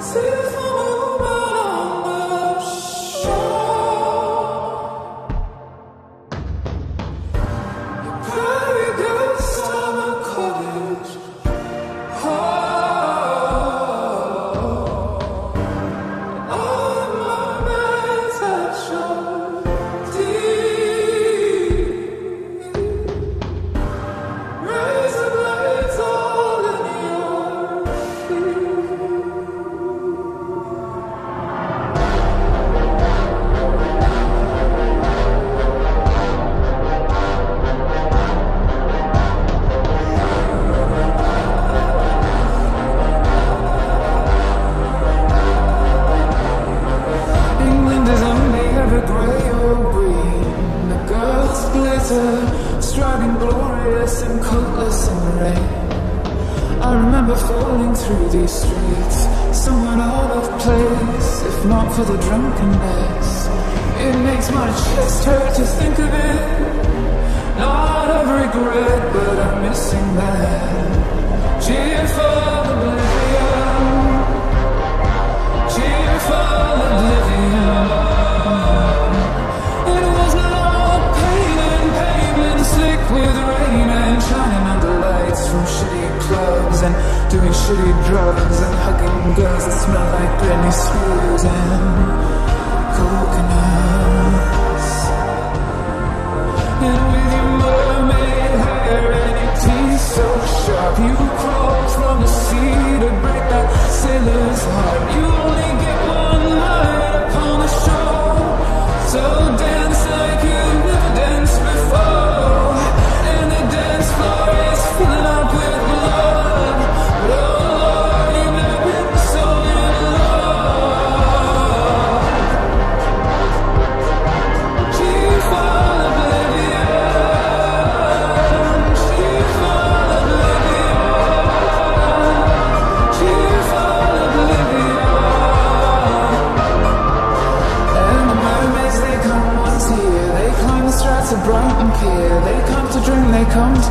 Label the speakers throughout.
Speaker 1: Say striding glorious and coatless in the rain. I remember falling through these streets, somewhat out of place, if not for the drunkenness. It makes my chest hurt to think of it. Not of regret, but I'm missing that. Slick with rain and shining under lights from shitty clubs and doing shitty drugs and hugging girls that smell like Britney Spears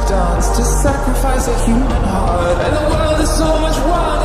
Speaker 1: dance, to sacrifice a human heart. And the world is so much wilder